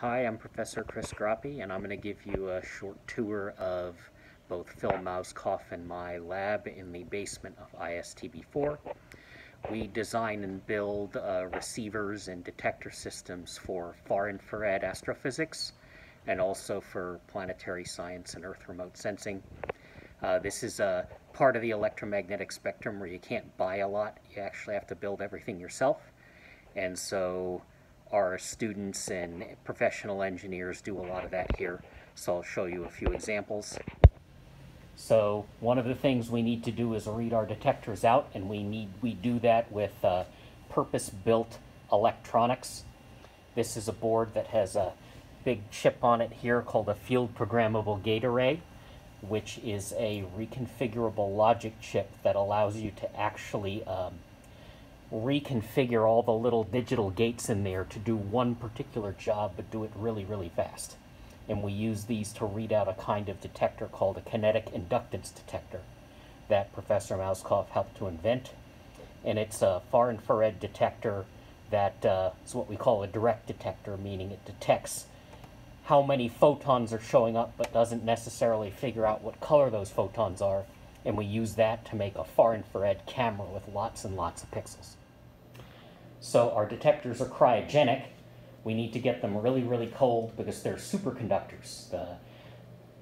Hi, I'm Professor Chris Groppi, and I'm going to give you a short tour of both Phil Mauskopf and my lab in the basement of ISTB4. We design and build uh, receivers and detector systems for far infrared astrophysics and also for planetary science and Earth remote sensing. Uh, this is a part of the electromagnetic spectrum where you can't buy a lot, you actually have to build everything yourself. And so our students and professional engineers do a lot of that here. So I'll show you a few examples. So one of the things we need to do is read our detectors out, and we need we do that with uh, purpose-built electronics. This is a board that has a big chip on it here called a field programmable gate array, which is a reconfigurable logic chip that allows you to actually um, reconfigure all the little digital gates in there to do one particular job, but do it really, really fast. And we use these to read out a kind of detector called a kinetic inductance detector that Professor Mauskopf helped to invent. And it's a far infrared detector that uh, is what we call a direct detector, meaning it detects how many photons are showing up, but doesn't necessarily figure out what color those photons are. And we use that to make a far infrared camera with lots and lots of pixels. So our detectors are cryogenic. We need to get them really, really cold because they're superconductors. The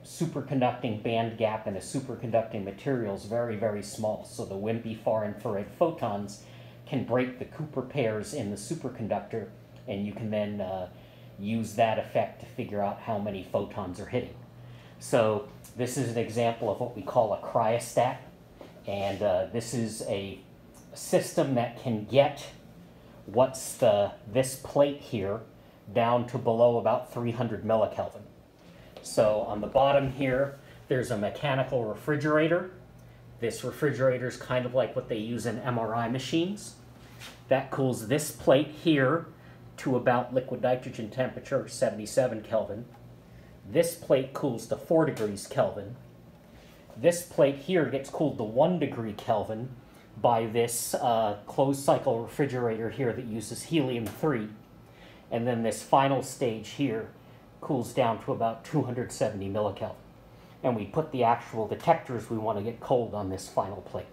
superconducting band gap in a superconducting material is very, very small. So the wimpy far infrared photons can break the Cooper pairs in the superconductor, and you can then uh, use that effect to figure out how many photons are hitting. So this is an example of what we call a cryostat, and uh, this is a system that can get what's the this plate here down to below about 300 millikelvin. So on the bottom here, there's a mechanical refrigerator. This refrigerator is kind of like what they use in MRI machines. That cools this plate here to about liquid nitrogen temperature, 77 Kelvin. This plate cools to 4 degrees Kelvin. This plate here gets cooled to 1 degree Kelvin, by this uh, closed cycle refrigerator here that uses helium-3. And then this final stage here cools down to about 270 millikelvin. And we put the actual detectors we want to get cold on this final plate.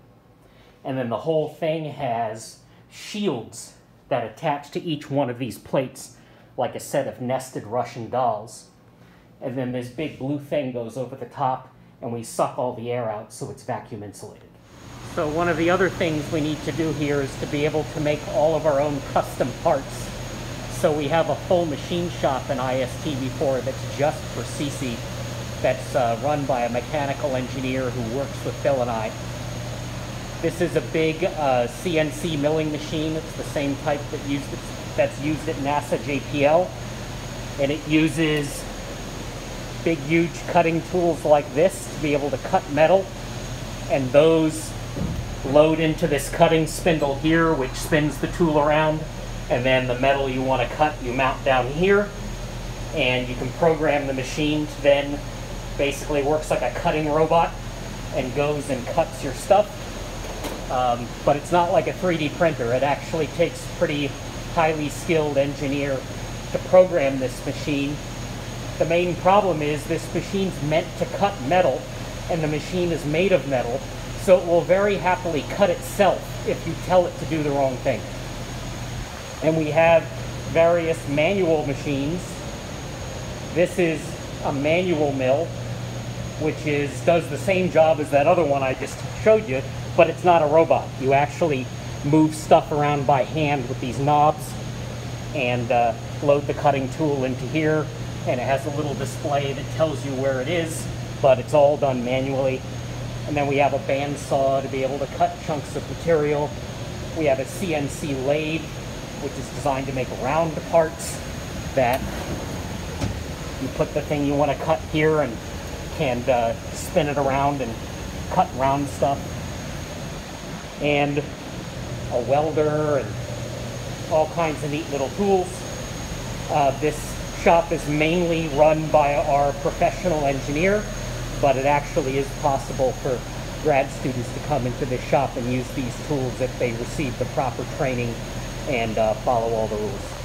And then the whole thing has shields that attach to each one of these plates like a set of nested Russian dolls. And then this big blue thing goes over the top and we suck all the air out so it's vacuum insulated. So one of the other things we need to do here is to be able to make all of our own custom parts. So we have a full machine shop in ISTB4 that's just for CC, that's uh, run by a mechanical engineer who works with Phil and I. This is a big uh, CNC milling machine. It's the same type that used that's used at NASA JPL. And it uses big, huge cutting tools like this to be able to cut metal. And those load into this cutting spindle here, which spins the tool around. And then the metal you want to cut, you mount down here. And you can program the machine to then basically works like a cutting robot and goes and cuts your stuff. Um, but it's not like a 3D printer. It actually takes pretty highly skilled engineer to program this machine. The main problem is this machine's meant to cut metal, and the machine is made of metal, so it will very happily cut itself if you tell it to do the wrong thing. And we have various manual machines. This is a manual mill, which is does the same job as that other one I just showed you, but it's not a robot. You actually move stuff around by hand with these knobs and uh, load the cutting tool into here and it has a little display that tells you where it is, but it's all done manually. And then we have a bandsaw to be able to cut chunks of material. We have a CNC lathe, which is designed to make round parts that you put the thing you want to cut here and can uh, spin it around and cut round stuff. And a welder and all kinds of neat little tools. Uh, this shop is mainly run by our professional engineer but it actually is possible for grad students to come into this shop and use these tools if they receive the proper training and uh, follow all the rules.